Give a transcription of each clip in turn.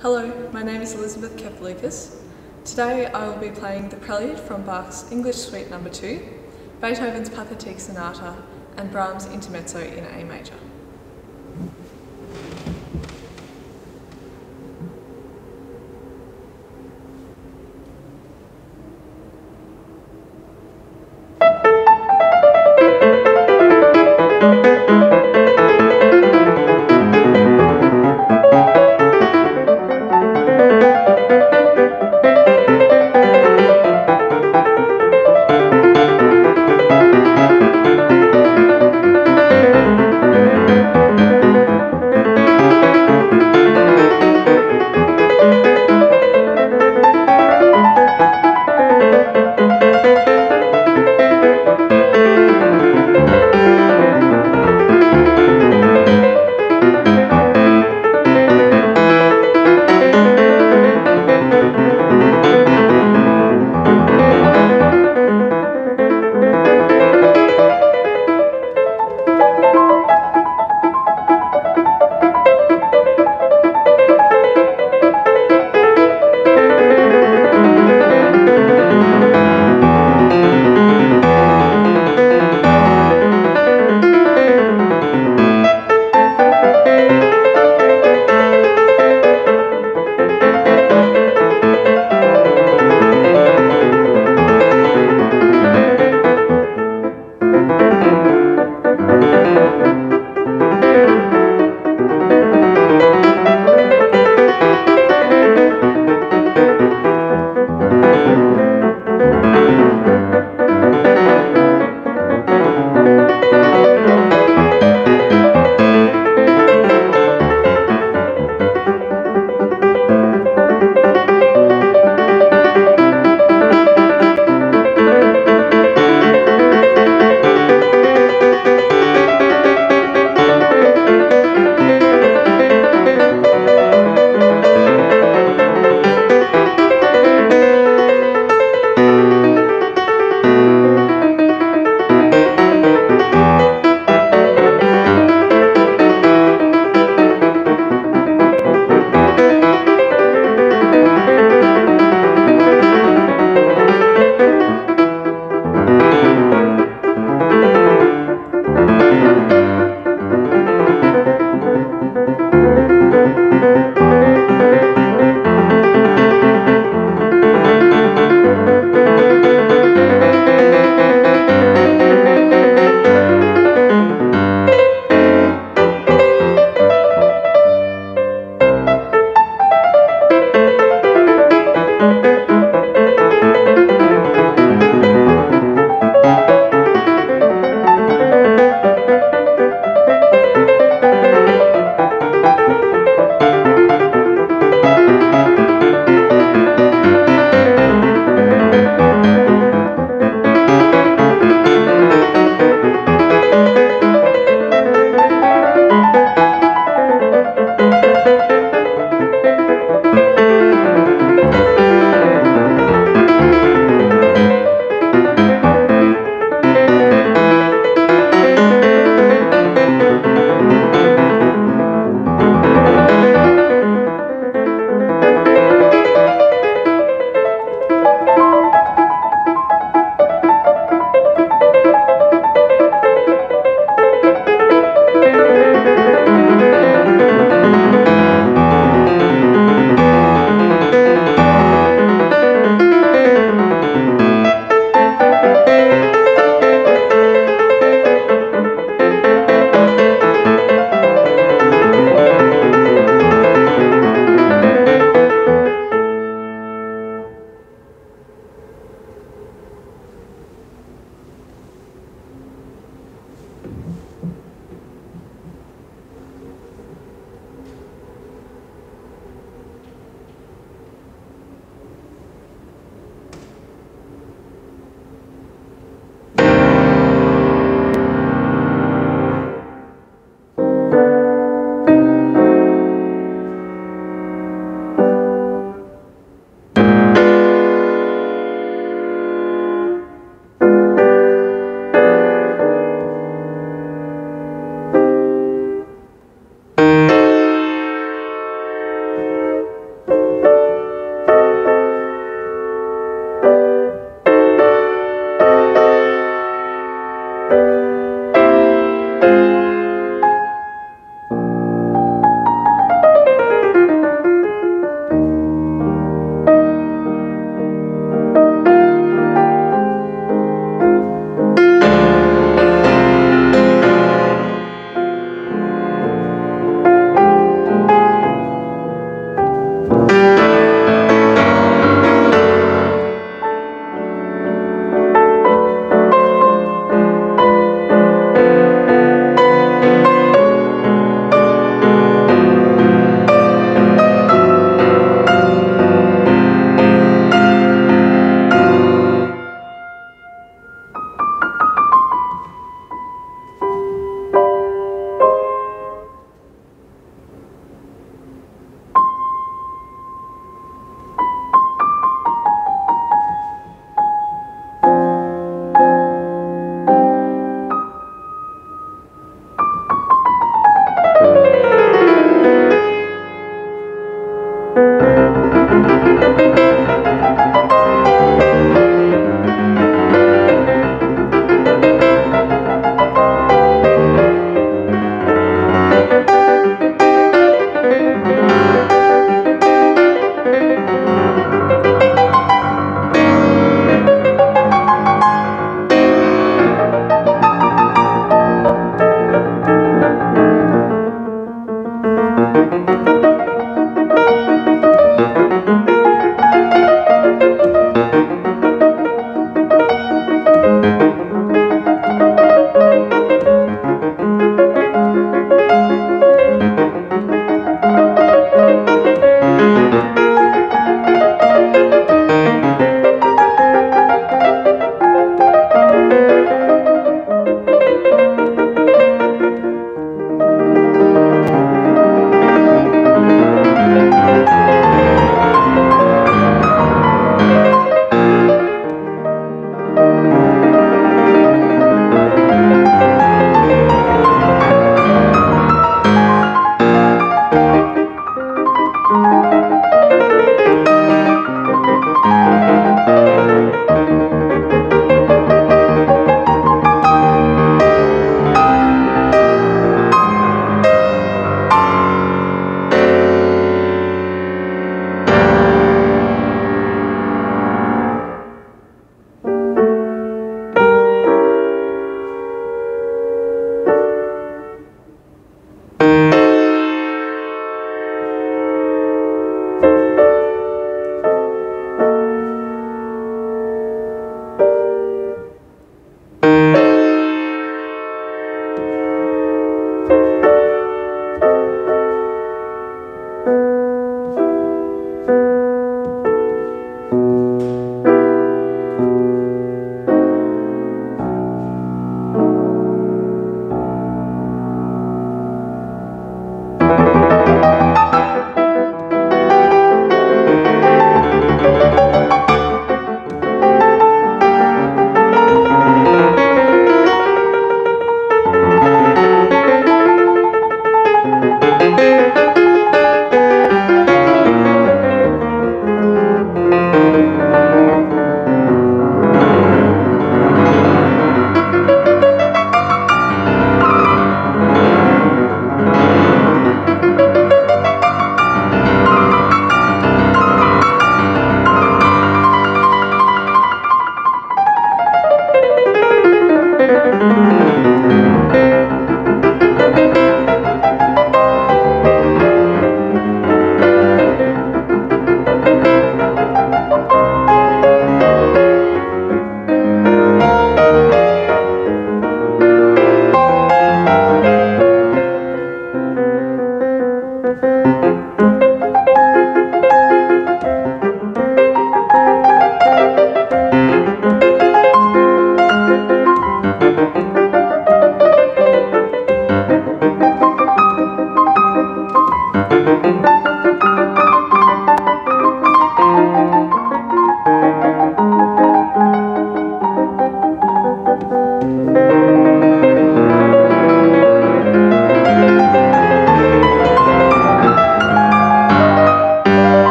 Hello, my name is Elizabeth Kefaloukos. Today I will be playing the Prelude from Bach's English Suite No. 2, Beethoven's Pathetique Sonata, and Brahms' Intermezzo in A major.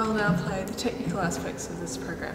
I will now apply the technical aspects of this program.